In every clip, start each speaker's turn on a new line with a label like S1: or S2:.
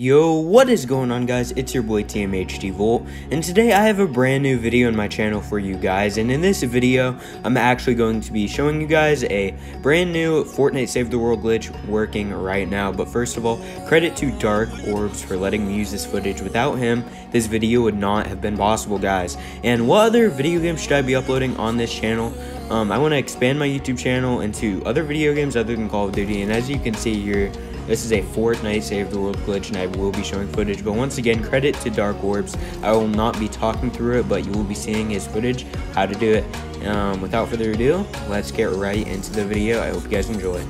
S1: Yo, what is going on guys? It's your boy TMHD Volt, and today I have a brand new video on my channel for you guys, and in this video, I'm actually going to be showing you guys a brand new Fortnite Save the World glitch working right now, but first of all, credit to Dark Orbz for letting me use this footage. Without him, this video would not have been possible, guys. And what other video games should I be uploading on this channel? Um, I want to expand my YouTube channel into other video games other than Call of Duty, and as you can see here, this is a Fortnite Save the World glitch, and I will be showing footage. But once again, credit to Dark Orbz. I will not be talking through it, but you will be seeing his footage, how to do it. Um, without further ado, let's get right into the video. I hope you guys enjoy.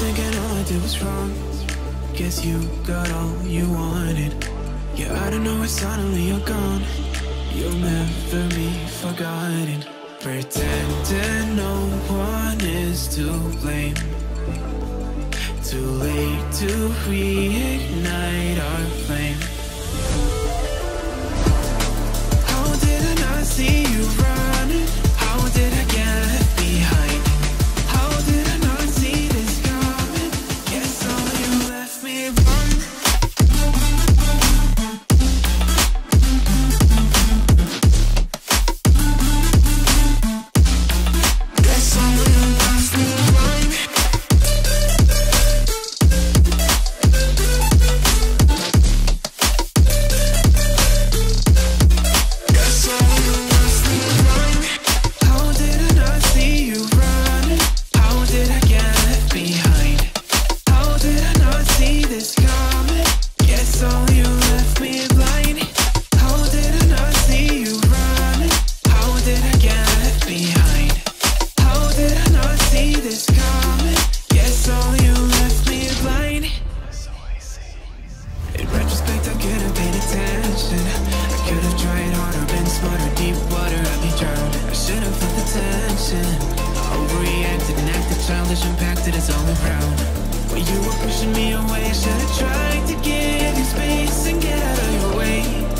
S2: Thinking all I did was wrong. Guess you got all you wanted. Yeah, I don't know why suddenly you're gone. You'll never be forgotten. Pretending no one is to blame. Too late to reignite our flame. reacted Overreacted and acted childish impacted its all around. When you were pushing me away, should I try to give you space and get out of your way.